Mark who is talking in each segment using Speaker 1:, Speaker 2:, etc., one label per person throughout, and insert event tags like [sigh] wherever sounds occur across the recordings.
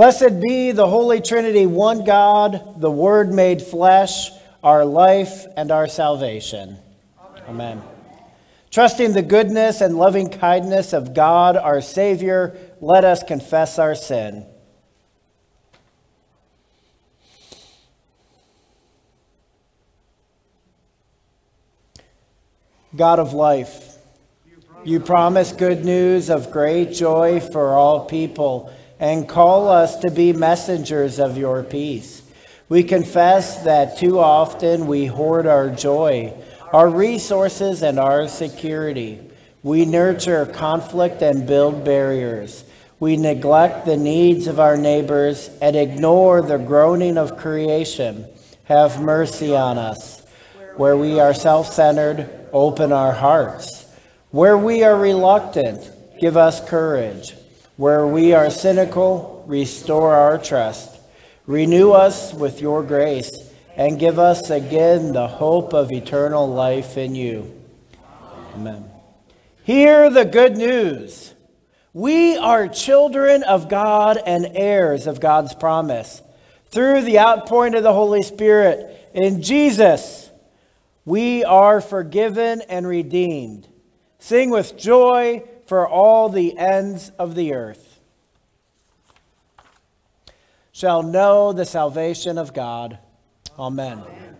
Speaker 1: Blessed be the Holy Trinity, one God, the Word made flesh, our life and our salvation. Amen. Amen. Trusting the goodness and loving kindness of God, our Savior, let us confess our sin. God of life, you promise good news of great joy for all people and call us to be messengers of your peace. We confess that too often we hoard our joy, our resources, and our security. We nurture conflict and build barriers. We neglect the needs of our neighbors and ignore the groaning of creation. Have mercy on us. Where we are self centered, open our hearts. Where we are reluctant, give us courage. Where we are cynical, restore our trust. Renew us with your grace and give us again the hope of eternal life in you. Amen. Hear the good news. We are children of God and heirs of God's promise. Through the outpouring of the Holy Spirit in Jesus, we are forgiven and redeemed. Sing with joy for all the ends of the earth. Shall know the salvation of God. Amen. Amen.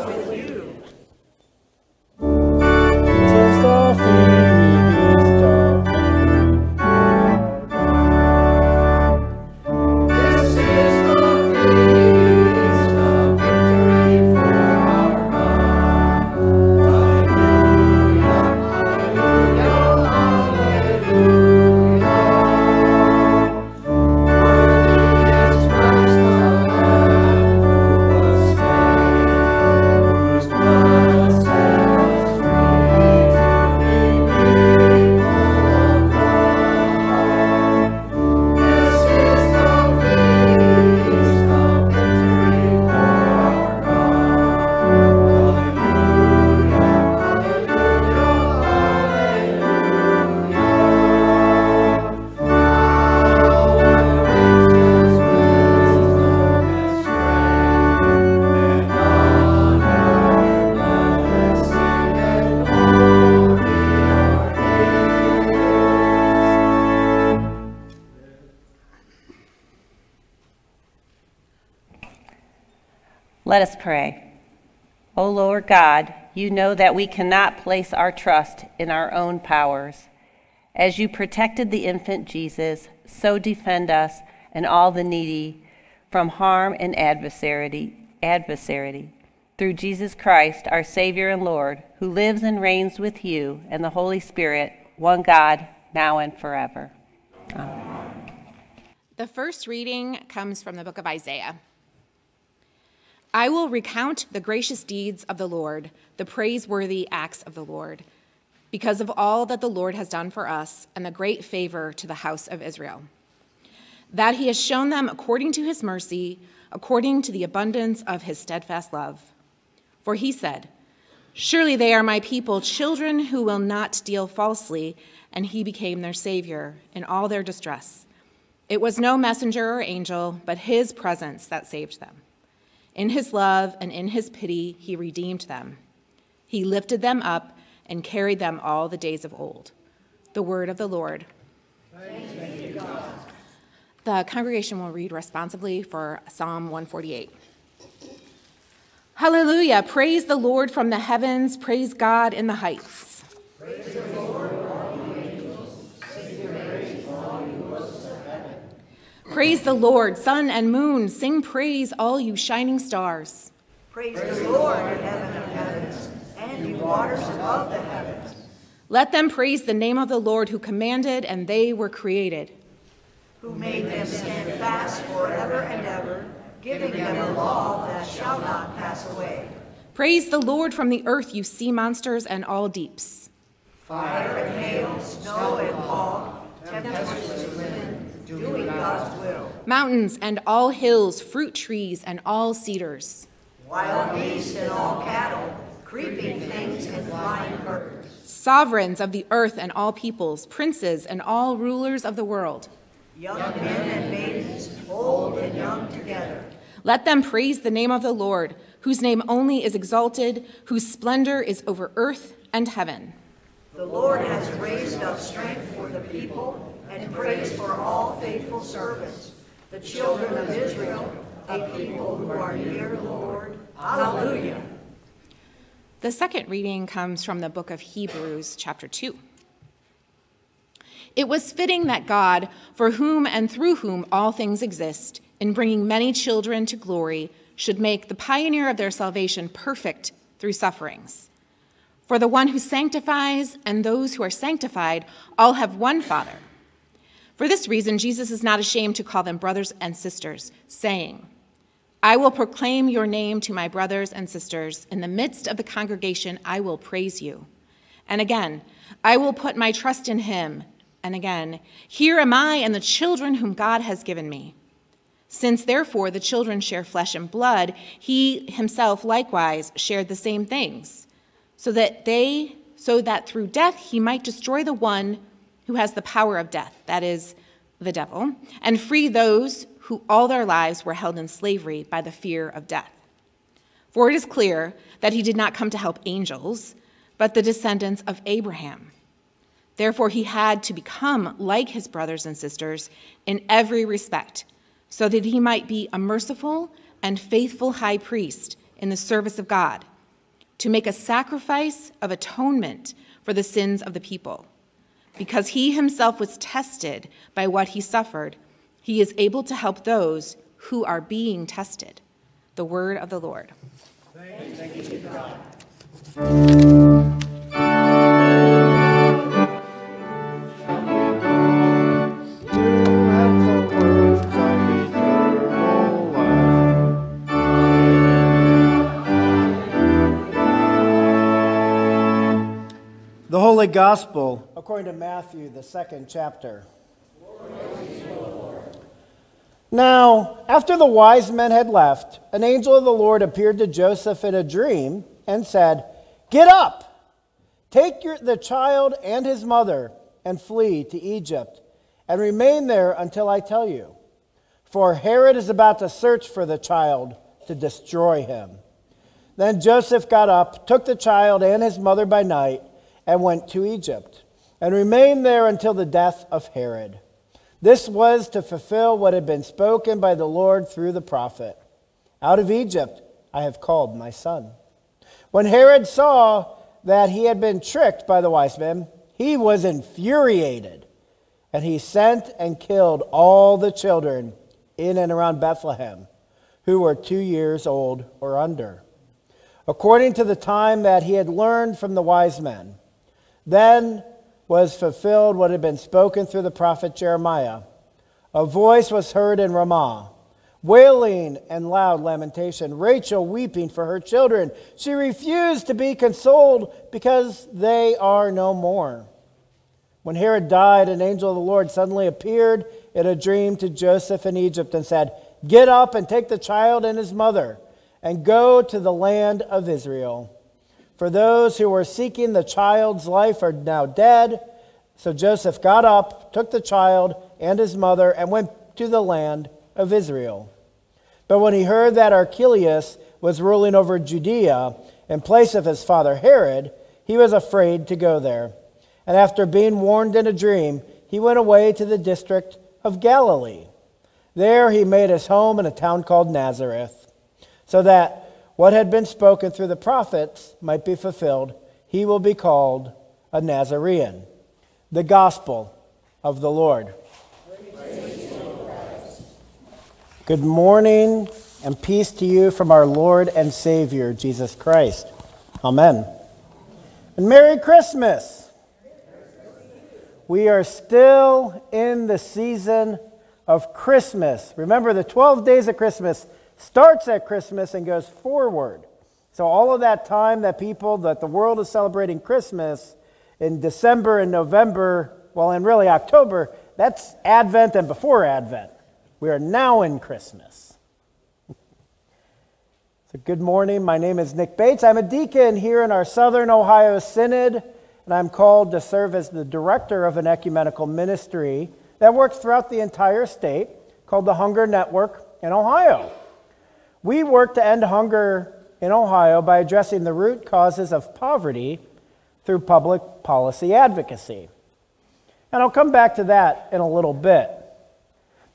Speaker 2: Let us pray. O Lord God, you know that we cannot place our trust in our own powers. As you protected the infant Jesus, so defend us and all the needy from harm and adversity, adversity. Through Jesus Christ, our Savior and Lord, who lives and reigns with you and the Holy Spirit, one God, now and forever. Amen.
Speaker 3: The first reading comes from the book of Isaiah. I will recount the gracious deeds of the Lord, the praiseworthy acts of the Lord, because of all that the Lord has done for us and the great favor to the house of Israel. That he has shown them according to his mercy, according to the abundance of his steadfast love. For he said, Surely they are my people, children who will not deal falsely, and he became their Savior in all their distress. It was no messenger or angel, but his presence that saved them. In his love and in his pity, he redeemed them. He lifted them up and carried them all the days of old. The word of the Lord. The congregation will read responsibly for Psalm 148. Hallelujah. Praise the Lord from the heavens. Praise God in the heights. Praise the Lord, Praise sun and moon. Sing praise, all you shining stars.
Speaker 4: Praise the Lord in heaven of heavens, and you waters above the heavens.
Speaker 3: Let them praise the name of the Lord who commanded, and they were created.
Speaker 4: Who made them stand fast forever and ever giving them a law that shall not pass away.
Speaker 3: Praise the Lord from the earth, you sea monsters and all deeps.
Speaker 4: Fire and hail, snow and fog, tempests and wind, doing God's will.
Speaker 3: Mountains and all hills, fruit trees and all cedars.
Speaker 4: Wild beasts and all cattle, creeping things and flying birds.
Speaker 3: Sovereigns of the earth and all peoples, princes and all rulers of the world.
Speaker 4: Young men and maidens, old and young together.
Speaker 3: Let them praise the name of the Lord, whose name only is exalted, whose splendor is over earth and heaven.
Speaker 4: The Lord has raised up strength for the people and praise for all faithful servants, the children of Israel, a people who are near the Lord. Hallelujah.
Speaker 3: The second reading comes from the book of Hebrews, chapter 2. It was fitting that God, for whom and through whom all things exist, in bringing many children to glory, should make the pioneer of their salvation perfect through sufferings. For the one who sanctifies and those who are sanctified all have one Father. For this reason, Jesus is not ashamed to call them brothers and sisters, saying, I will proclaim your name to my brothers and sisters. In the midst of the congregation, I will praise you. And again, I will put my trust in him. And again, here am I and the children whom God has given me. Since therefore the children share flesh and blood, he himself likewise shared the same things, so that they so that through death he might destroy the one who has the power of death, that is the devil, and free those who all their lives were held in slavery by the fear of death. For it is clear that he did not come to help angels, but the descendants of Abraham. Therefore, he had to become like his brothers and sisters in every respect so that he might be a merciful and faithful high priest in the service of God, to make a sacrifice of atonement for the sins of the people. Because he himself was tested by what he suffered, he is able to help those who are being tested. The word of the Lord.
Speaker 1: Holy Gospel according to Matthew, the second chapter. Now, after the wise men had left, an angel of the Lord appeared to Joseph in a dream and said, Get up, take your, the child and his mother, and flee to Egypt, and remain there until I tell you. For Herod is about to search for the child to destroy him. Then Joseph got up, took the child and his mother by night, and went to Egypt, and remained there until the death of Herod. This was to fulfill what had been spoken by the Lord through the prophet Out of Egypt I have called my son. When Herod saw that he had been tricked by the wise men, he was infuriated, and he sent and killed all the children in and around Bethlehem who were two years old or under, according to the time that he had learned from the wise men. Then was fulfilled what had been spoken through the prophet Jeremiah. A voice was heard in Ramah, wailing and loud lamentation, Rachel weeping for her children. She refused to be consoled because they are no more. When Herod died, an angel of the Lord suddenly appeared in a dream to Joseph in Egypt and said, Get up and take the child and his mother and go to the land of Israel. For those who were seeking the child's life are now dead. So Joseph got up, took the child and his mother, and went to the land of Israel. But when he heard that Archelaus was ruling over Judea in place of his father Herod, he was afraid to go there. And after being warned in a dream, he went away to the district of Galilee. There he made his home in a town called Nazareth, so that what had been spoken through the prophets might be fulfilled. He will be called a Nazarene. The gospel of the Lord. Good morning and peace to you from our Lord and Savior, Jesus Christ. Amen. And Merry Christmas. We are still in the season of Christmas. Remember, the 12 days of Christmas starts at Christmas and goes forward. So, all of that time that people, that the world is celebrating Christmas in December and November, well, in really October, that's Advent and before Advent. We are now in Christmas. [laughs] so, good morning. My name is Nick Bates. I'm a deacon here in our Southern Ohio Synod, and I'm called to serve as the director of an ecumenical ministry that works throughout the entire state called the Hunger Network in Ohio. We work to end hunger in Ohio by addressing the root causes of poverty through public policy advocacy. And I'll come back to that in a little bit.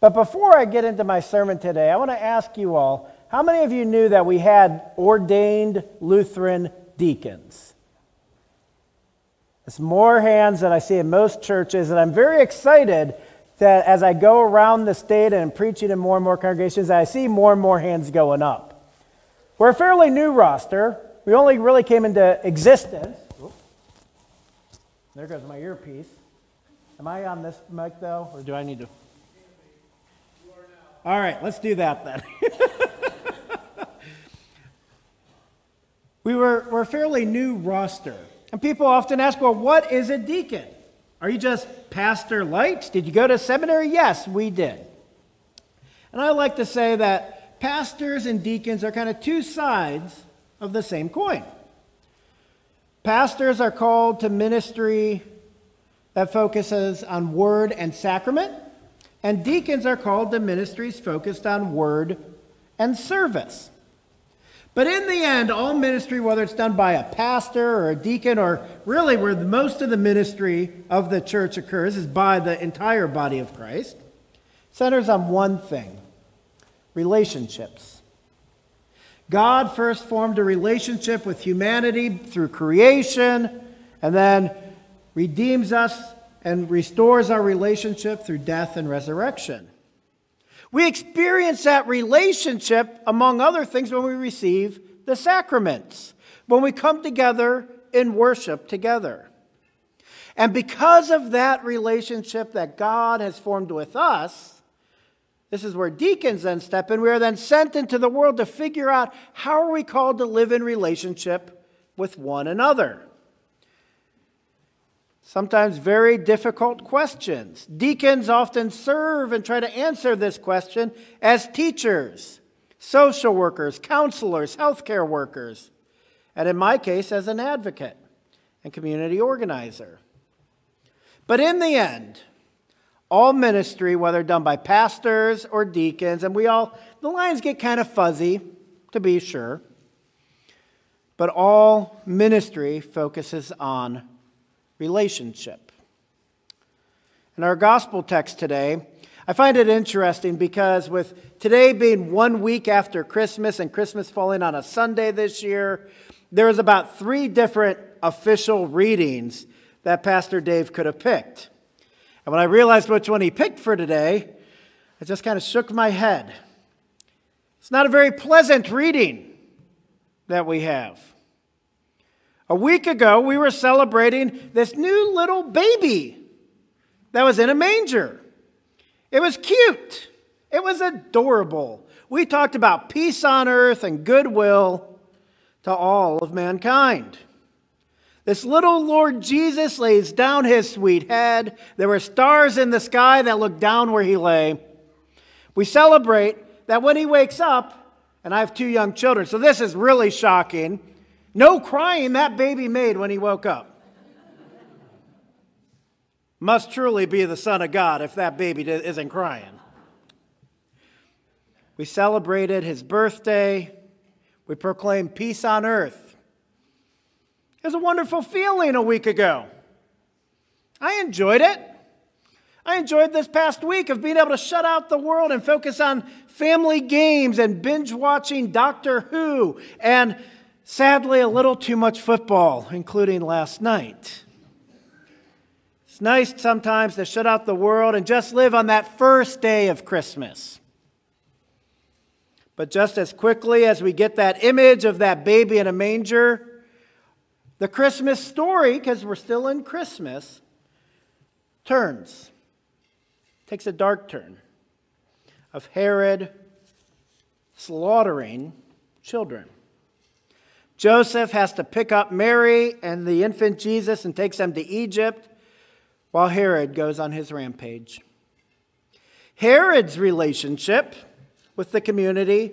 Speaker 1: But before I get into my sermon today, I want to ask you all how many of you knew that we had ordained Lutheran deacons? It's more hands than I see in most churches, and I'm very excited that as I go around the state and preaching in more and more congregations, I see more and more hands going up. We're a fairly new roster. We only really came into existence. There goes my earpiece. Am I on this mic though, or do I need to? All right, let's do that then. [laughs] we were, we're a fairly new roster. And people often ask, well, what is a deacon? Are you just Pastor Lights? Did you go to seminary? Yes, we did. And I like to say that pastors and deacons are kind of two sides of the same coin. Pastors are called to ministry that focuses on word and sacrament, and deacons are called to ministries focused on word and service. But in the end, all ministry, whether it's done by a pastor or a deacon, or really where most of the ministry of the church occurs is by the entire body of Christ, centers on one thing relationships. God first formed a relationship with humanity through creation, and then redeems us and restores our relationship through death and resurrection. We experience that relationship, among other things, when we receive the sacraments, when we come together in worship together. And because of that relationship that God has formed with us, this is where deacons then step in. We are then sent into the world to figure out how are we called to live in relationship with one another sometimes very difficult questions. Deacons often serve and try to answer this question as teachers, social workers, counselors, healthcare workers, and in my case, as an advocate and community organizer. But in the end, all ministry, whether done by pastors or deacons, and we all, the lines get kind of fuzzy, to be sure, but all ministry focuses on relationship. In our gospel text today, I find it interesting because with today being one week after Christmas and Christmas falling on a Sunday this year, there was about three different official readings that Pastor Dave could have picked. And when I realized which one he picked for today, I just kind of shook my head. It's not a very pleasant reading that we have. A week ago, we were celebrating this new little baby that was in a manger. It was cute, it was adorable. We talked about peace on earth and goodwill to all of mankind. This little Lord Jesus lays down his sweet head. There were stars in the sky that looked down where he lay. We celebrate that when he wakes up, and I have two young children, so this is really shocking. No crying that baby made when he woke up. Must truly be the Son of God if that baby isn't crying. We celebrated his birthday. We proclaimed peace on earth. It was a wonderful feeling a week ago. I enjoyed it. I enjoyed this past week of being able to shut out the world and focus on family games and binge watching Doctor Who and Sadly, a little too much football, including last night. It's nice sometimes to shut out the world and just live on that first day of Christmas. But just as quickly as we get that image of that baby in a manger, the Christmas story, because we're still in Christmas, turns, takes a dark turn of Herod slaughtering children. Joseph has to pick up Mary and the infant Jesus and takes them to Egypt while Herod goes on his rampage. Herod's relationship with the community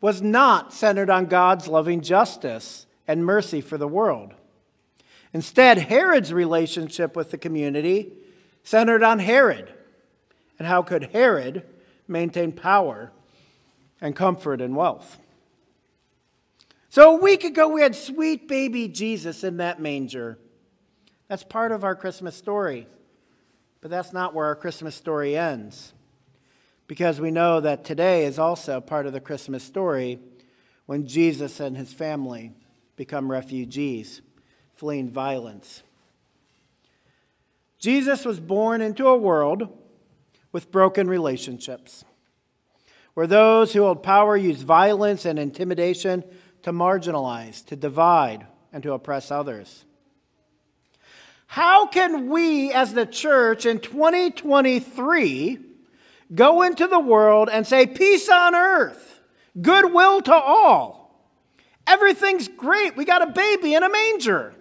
Speaker 1: was not centered on God's loving justice and mercy for the world. Instead, Herod's relationship with the community centered on Herod and how could Herod maintain power and comfort and wealth. So a week ago, we had sweet baby Jesus in that manger. That's part of our Christmas story. But that's not where our Christmas story ends. Because we know that today is also part of the Christmas story when Jesus and his family become refugees, fleeing violence. Jesus was born into a world with broken relationships, where those who hold power use violence and intimidation to marginalize, to divide, and to oppress others. How can we as the church in 2023 go into the world and say, peace on earth, goodwill to all? Everything's great. We got a baby in a manger.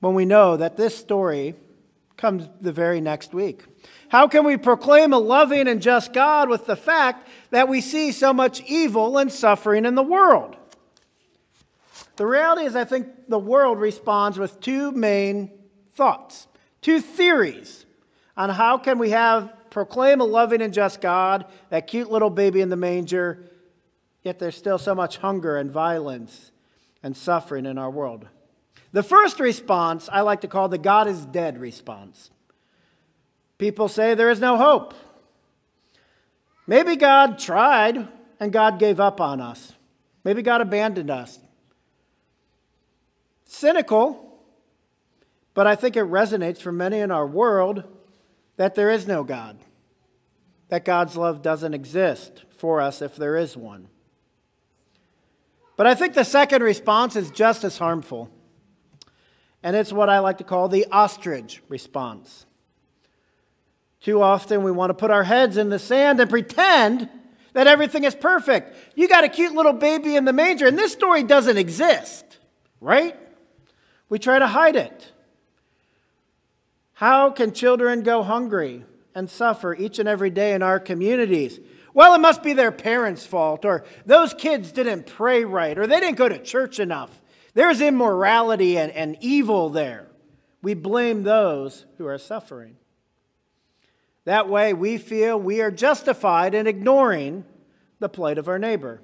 Speaker 1: When we know that this story comes the very next week. How can we proclaim a loving and just God with the fact that we see so much evil and suffering in the world? The reality is, I think the world responds with two main thoughts, two theories on how can we have proclaim a loving and just God, that cute little baby in the manger, yet there's still so much hunger and violence and suffering in our world. The first response I like to call the God is dead response. People say there is no hope. Maybe God tried and God gave up on us. Maybe God abandoned us. Cynical, but I think it resonates for many in our world that there is no God, that God's love doesn't exist for us if there is one. But I think the second response is just as harmful, and it's what I like to call the ostrich response. Too often we want to put our heads in the sand and pretend that everything is perfect. You got a cute little baby in the manger, and this story doesn't exist, right? We try to hide it. How can children go hungry and suffer each and every day in our communities? Well, it must be their parents' fault, or those kids didn't pray right, or they didn't go to church enough. There's immorality and, and evil there. We blame those who are suffering. That way, we feel we are justified in ignoring the plight of our neighbor.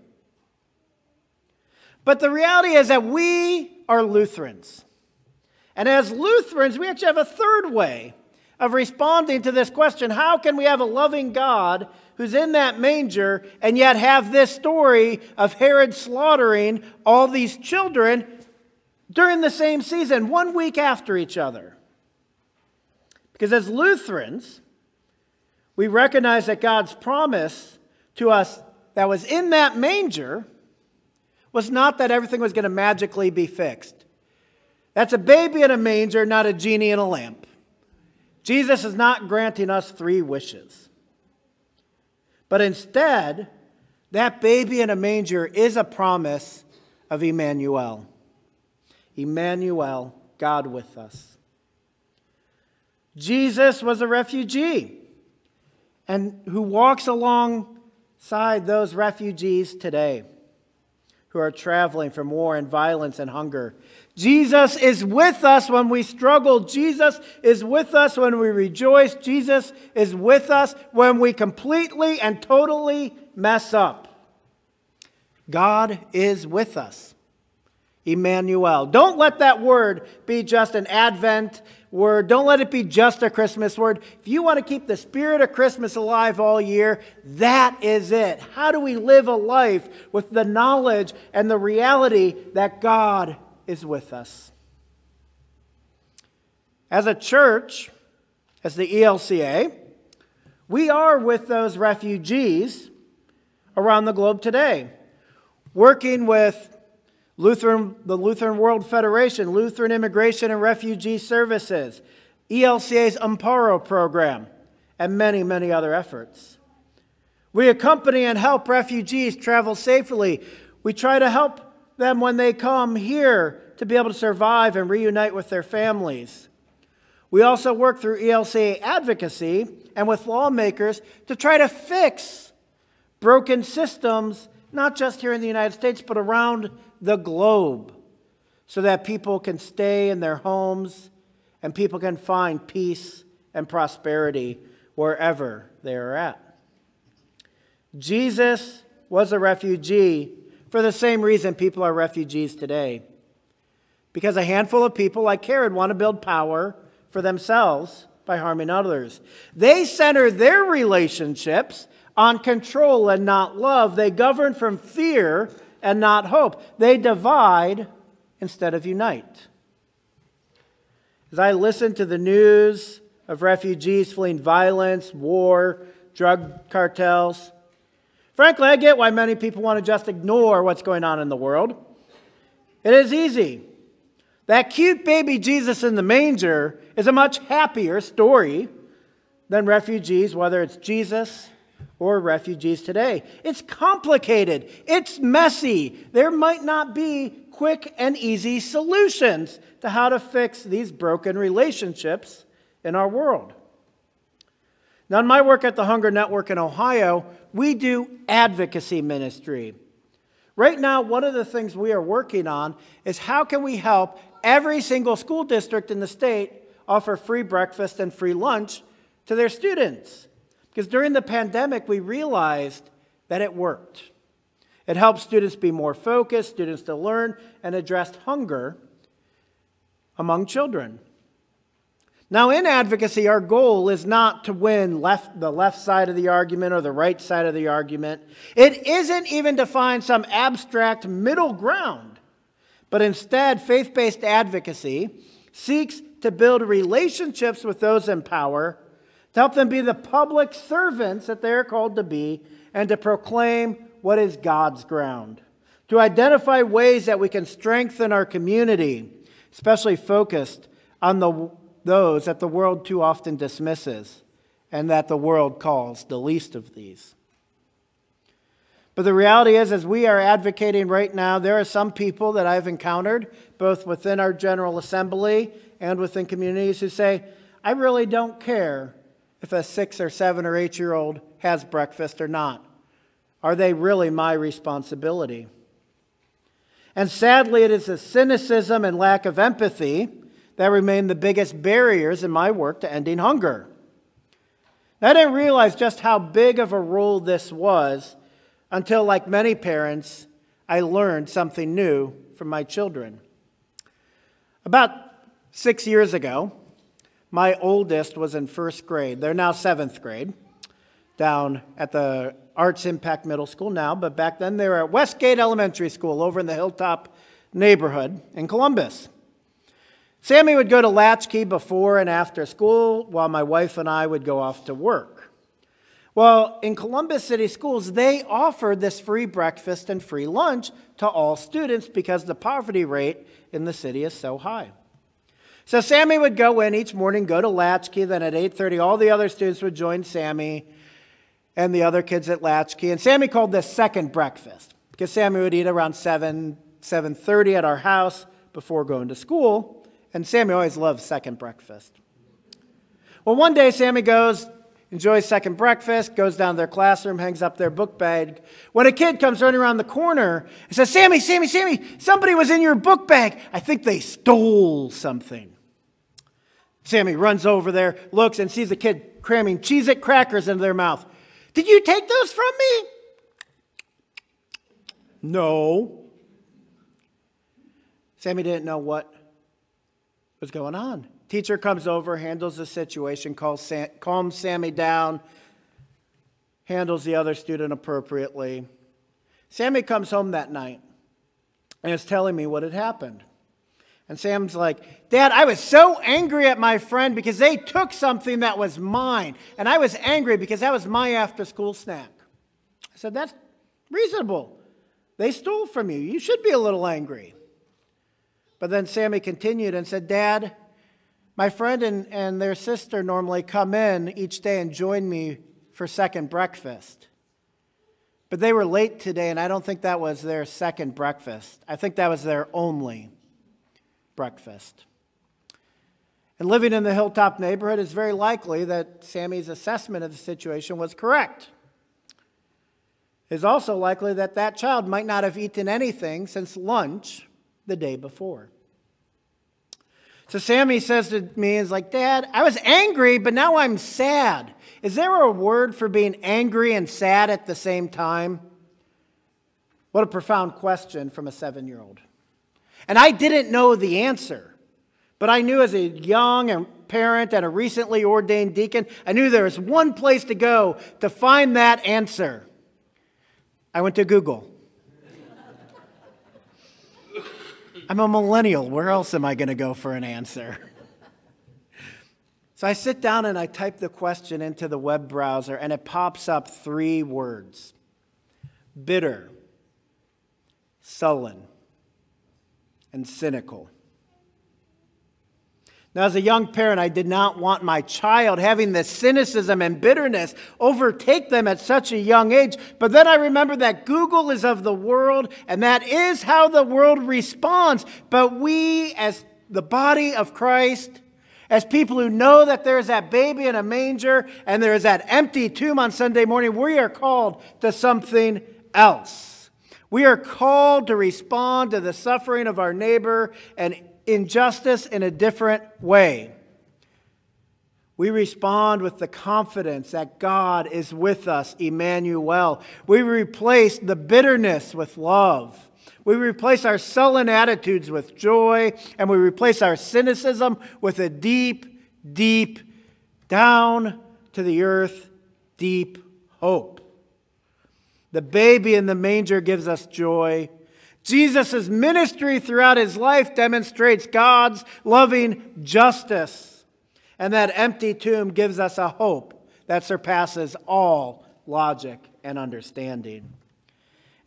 Speaker 1: But the reality is that we are Lutherans. And as Lutherans, we actually have a third way of responding to this question how can we have a loving God who's in that manger and yet have this story of Herod slaughtering all these children during the same season, one week after each other? Because as Lutherans, we recognize that God's promise to us that was in that manger was not that everything was going to magically be fixed. That's a baby in a manger, not a genie in a lamp. Jesus is not granting us three wishes. But instead, that baby in a manger is a promise of Emmanuel. Emmanuel, God with us. Jesus was a refugee and who walks alongside those refugees today who are traveling from war and violence and hunger. Jesus is with us when we struggle. Jesus is with us when we rejoice. Jesus is with us when we completely and totally mess up. God is with us. Emmanuel. Don't let that word be just an Advent word. Don't let it be just a Christmas word. If you want to keep the spirit of Christmas alive all year, that is it. How do we live a life with the knowledge and the reality that God is with us? As a church, as the ELCA, we are with those refugees around the globe today, working with Lutheran, the Lutheran World Federation, Lutheran Immigration and Refugee Services, ELCA's AMMPARO program, and many, many other efforts. We accompany and help refugees travel safely. We try to help them when they come here to be able to survive and reunite with their families. We also work through ELCA advocacy and with lawmakers to try to fix broken systems, not just here in the United States, but around the globe so that people can stay in their homes and people can find peace and prosperity wherever they are at. Jesus was a refugee for the same reason people are refugees today. Because a handful of people like Herod want to build power for themselves by harming others. They center their relationships on control and not love. They govern from fear and not hope. They divide instead of unite. As I listen to the news of refugees fleeing violence, war, drug cartels, frankly, I get why many people want to just ignore what's going on in the world. It is easy. That cute baby Jesus in the manger is a much happier story than refugees, whether it's Jesus or refugees today. It's complicated, it's messy. There might not be quick and easy solutions to how to fix these broken relationships in our world. Now, in my work at the Hunger Network in Ohio, we do advocacy ministry. Right now, one of the things we are working on is how can we help every single school district in the state offer free breakfast and free lunch to their students. Because during the pandemic, we realized that it worked. It helped students be more focused, students to learn, and addressed hunger among children. Now, in advocacy, our goal is not to win left, the left side of the argument or the right side of the argument. It isn't even to find some abstract middle ground, but instead, faith based advocacy seeks to build relationships with those in power to help them be the public servants that they are called to be, and to proclaim what is God's ground. To identify ways that we can strengthen our community, especially focused on the, those that the world too often dismisses and that the world calls the least of these. But the reality is, as we are advocating right now, there are some people that I've encountered, both within our General Assembly and within communities, who say, I really don't care if a six or seven or eight year old has breakfast or not? Are they really my responsibility? And sadly, it is the cynicism and lack of empathy that remain the biggest barriers in my work to ending hunger. I didn't realize just how big of a role this was until, like many parents, I learned something new from my children. About six years ago, my oldest was in first grade. They're now seventh grade down at the Arts Impact Middle School now, but back then they were at Westgate Elementary School over in the Hilltop neighborhood in Columbus. Sammy would go to Latchkey before and after school, while my wife and I would go off to work. Well, in Columbus City Schools, they offered this free breakfast and free lunch to all students because the poverty rate in the city is so high. So Sammy would go in each morning, go to Latchkey, then at 8:30 all the other students would join Sammy and the other kids at Latchkey. And Sammy called this second breakfast because Sammy would eat around 7, 7.30 at our house before going to school. And Sammy always loved second breakfast. Well, one day Sammy goes, enjoys second breakfast, goes down to their classroom, hangs up their book bag. When a kid comes running around the corner and says, Sammy, Sammy, Sammy, somebody was in your book bag. I think they stole something. Sammy runs over there, looks, and sees the kid cramming Cheez It crackers into their mouth. Did you take those from me? No. Sammy didn't know what was going on. Teacher comes over, handles the situation, calls Sam, calms Sammy down, handles the other student appropriately. Sammy comes home that night and is telling me what had happened. And Sam's like, Dad, I was so angry at my friend because they took something that was mine. And I was angry because that was my after school snack. I said, That's reasonable. They stole from you. You should be a little angry. But then Sammy continued and said, Dad, my friend and, and their sister normally come in each day and join me for second breakfast. But they were late today, and I don't think that was their second breakfast. I think that was their only breakfast. And living in the hilltop neighborhood is very likely that Sammy's assessment of the situation was correct. It's also likely that that child might not have eaten anything since lunch the day before. So Sammy says to me, "Is like, Dad, I was angry, but now I'm sad. Is there a word for being angry and sad at the same time? What a profound question from a seven year old. And I didn't know the answer. But I knew as a young parent and a recently ordained deacon, I knew there was one place to go to find that answer. I went to Google. I'm a millennial. Where else am I going to go for an answer? So I sit down and I type the question into the web browser, and it pops up three words bitter, sullen, and cynical. Now, as a young parent, I did not want my child having this cynicism and bitterness overtake them at such a young age. But then I remember that Google is of the world, and that is how the world responds. But we, as the body of Christ, as people who know that there is that baby in a manger and there is that empty tomb on Sunday morning, we are called to something else. We are called to respond to the suffering of our neighbor and injustice in a different way. We respond with the confidence that God is with us, Emmanuel. We replace the bitterness with love. We replace our sullen attitudes with joy, and we replace our cynicism with a deep, deep, down to the earth, deep hope. The baby in the manger gives us joy. Jesus' ministry throughout his life demonstrates God's loving justice. And that empty tomb gives us a hope that surpasses all logic and understanding.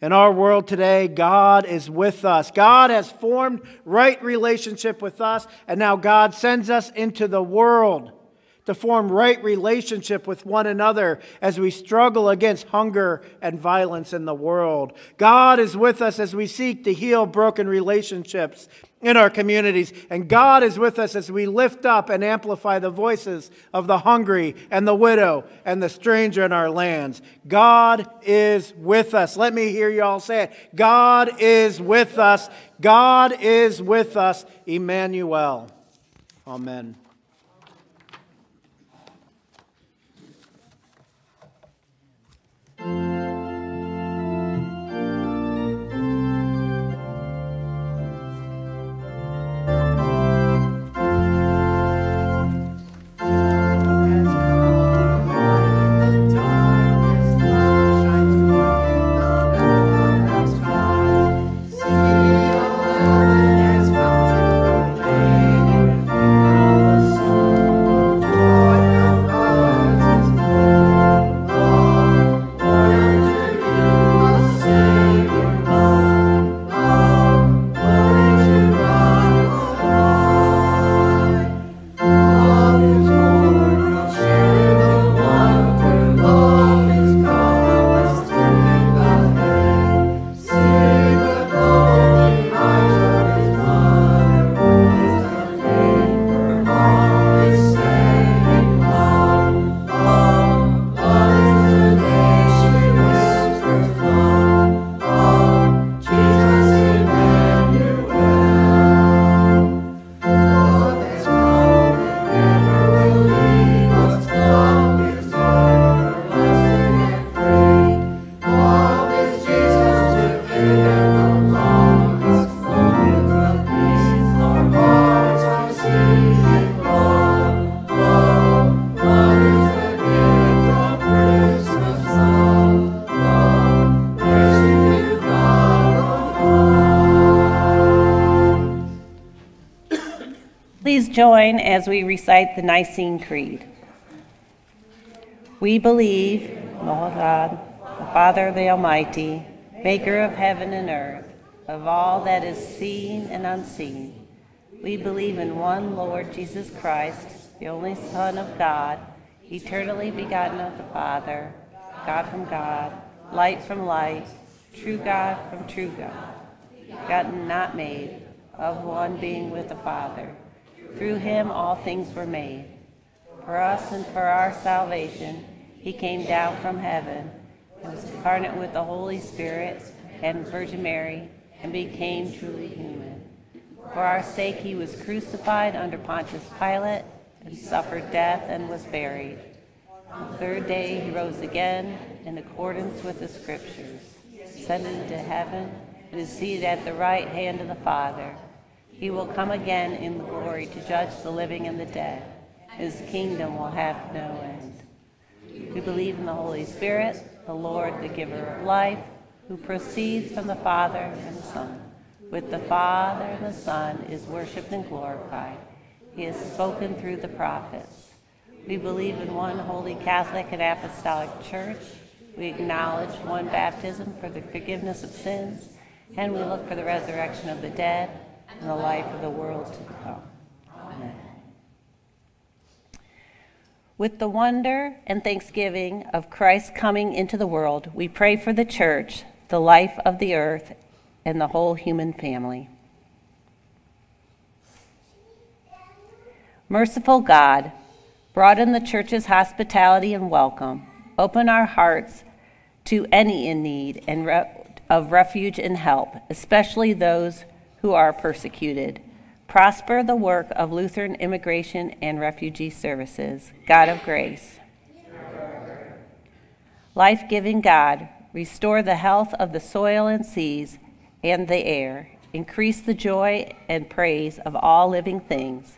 Speaker 1: In our world today, God is with us. God has formed right relationship with us, and now God sends us into the world to form right relationship with one another as we struggle against hunger and violence in the world. God is with us as we seek to heal broken relationships in our communities. And God is with us as we lift up and amplify the voices of the hungry and the widow and the stranger in our lands. God is with us. Let me hear you all say it. God is with us. God is with us. Emmanuel. Amen.
Speaker 2: Join as we recite the Nicene Creed. We believe in Lord God, the Father of the Almighty, maker of heaven and earth, of all that is seen and unseen. We believe in one Lord Jesus Christ, the only Son of God, eternally begotten of the Father, God from God, light from light, true God from true God, begotten, not made, of one being with the Father. Through him all things were made. For us and for our salvation, he came down from heaven and was incarnate with the Holy Spirit and Virgin Mary and became truly human. For our sake, he was crucified under Pontius Pilate and suffered death and was buried. The third day, he rose again in accordance with the Scriptures, ascended into heaven, and is seated at the right hand of the Father. He will come again in the glory to judge the living and the dead. His kingdom will have no end. We believe in the Holy Spirit, the Lord, the giver of life, who proceeds from the Father and the Son. With the Father and the Son is worshiped and glorified. He has spoken through the prophets. We believe in one holy Catholic and Apostolic Church. We acknowledge one baptism for the forgiveness of sins, and we look for the resurrection of the dead and the life of the world to come. Amen. With the wonder and thanksgiving of Christ coming into the world, we pray for the church, the life of the earth, and the whole human family. Merciful God, broaden the church's hospitality and welcome. Open our hearts to any in need and re- of refuge and help, especially those who are persecuted Prosper the work of Lutheran Immigration and Refugee Services. God of grace. Life giving God, restore the health of the soil and seas and the air. Increase the joy and praise of all living things.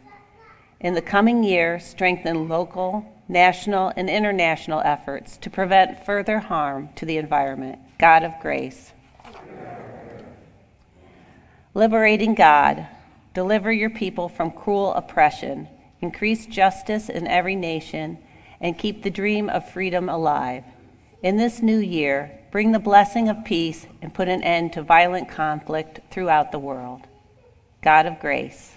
Speaker 2: In the coming year, strengthen local, national, and international efforts to prevent further harm to the environment. God of grace. Liberating God, Deliver your people from cruel oppression, increase justice in every nation, and keep the dream of freedom alive. In this new year, bring the blessing of peace and put an end to violent conflict throughout the world. God of grace.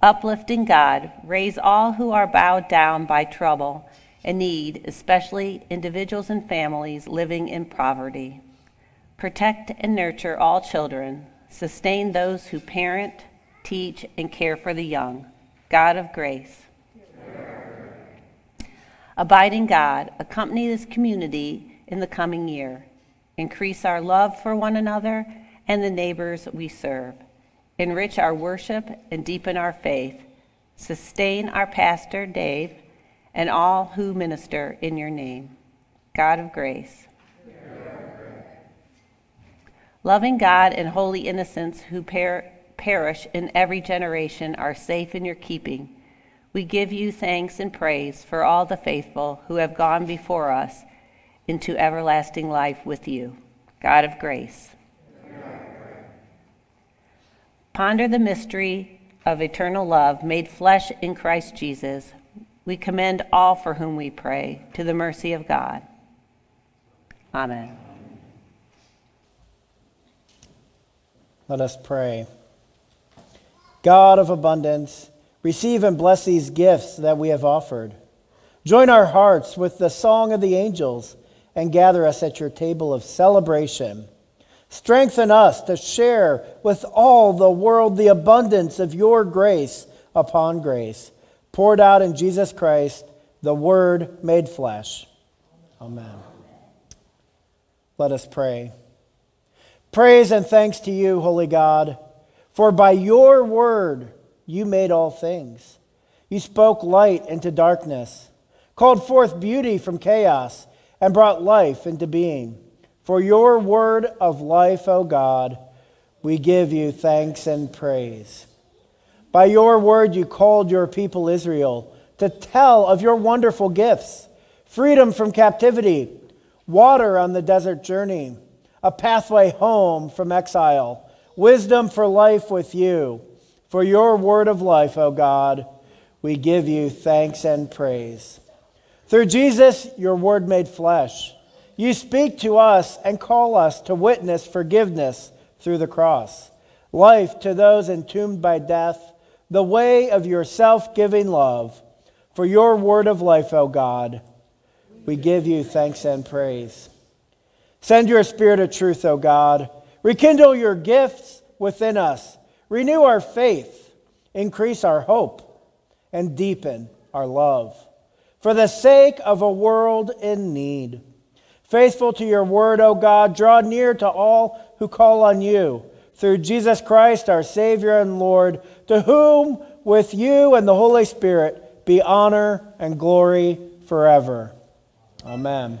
Speaker 2: Uplifting God, raise all who are bowed down by trouble and need, especially individuals and families living in poverty. Protect and nurture all children, Sustain those who parent, teach, and care for the young. God of grace. Abiding God, accompany this community in the coming year. Increase our love for one another and the neighbors we serve. Enrich our worship and deepen our faith. Sustain our pastor, Dave, and all who minister in your name. God of grace. Loving God and holy innocents who per- perish in every generation are safe in your keeping. We give you thanks and praise for all the faithful who have gone before us into everlasting life with you. God of grace. Ponder the mystery of eternal love made flesh in Christ Jesus. We commend all for whom we pray to the mercy of God. Amen.
Speaker 1: Let us pray. God of abundance, receive and bless these gifts that we have offered. Join our hearts with the song of the angels and gather us at your table of celebration. Strengthen us to share with all the world the abundance of your grace upon grace, poured out in Jesus Christ, the Word made flesh. Amen. Let us pray. Praise and thanks to you, Holy God, for by your word you made all things. You spoke light into darkness, called forth beauty from chaos, and brought life into being. For your word of life, O God, we give you thanks and praise. By your word, you called your people Israel to tell of your wonderful gifts freedom from captivity, water on the desert journey a pathway home from exile, wisdom for life with you, For your word of life, O God, we give you thanks and praise. Through Jesus, your word made flesh, you speak to us and call us to witness forgiveness through the cross, life to those entombed by death, the way of your self giving love. For your word of life, O God, we give you thanks and praise. Send your spirit of truth, O God. Rekindle your gifts within us. Renew our faith, increase our hope, and deepen our love. For the sake of a world in need. Faithful to your word, O God, draw near to all who call on you. Through Jesus Christ, our Savior and Lord, to whom, with you and the Holy Spirit, be honor and glory forever. Amen.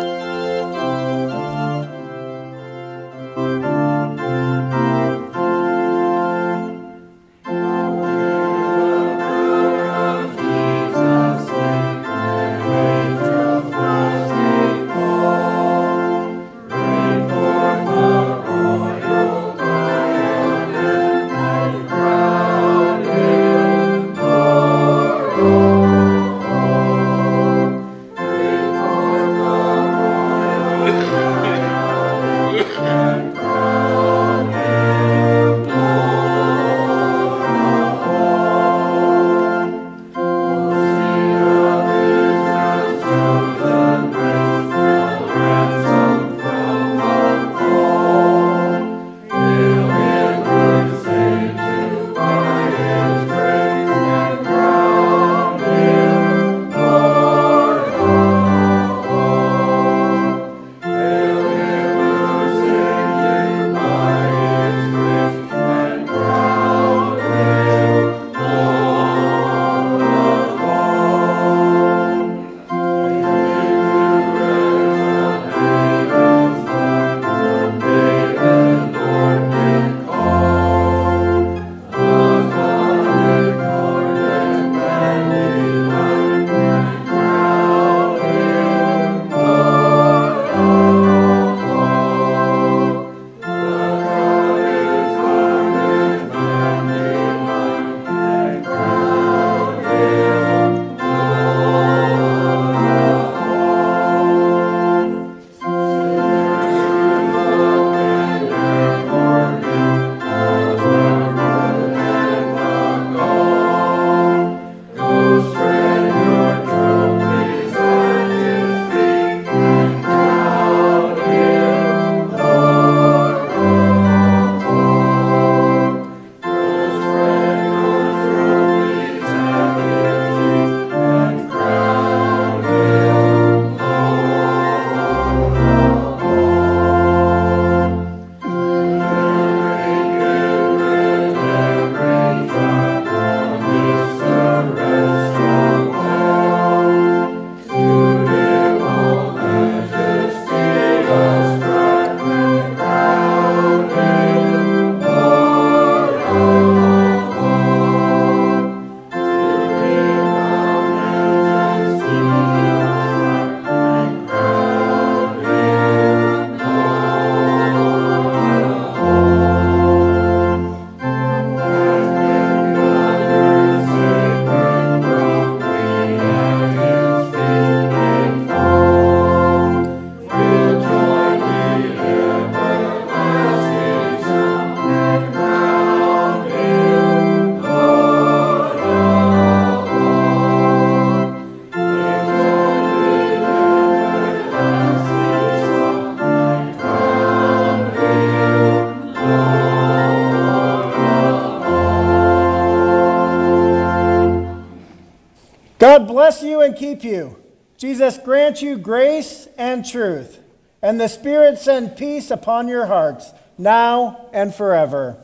Speaker 1: Keep you. Jesus grant you grace and truth, and the Spirit send peace upon your hearts, now and forever.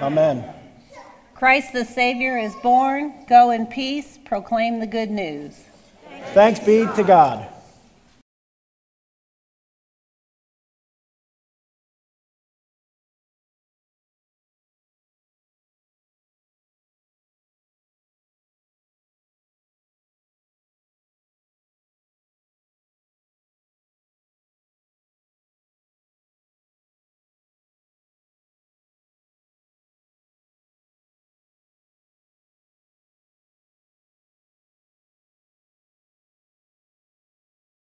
Speaker 1: Amen.
Speaker 2: Christ the Savior is born. Go in peace, proclaim the good news.
Speaker 1: Thanks be to God.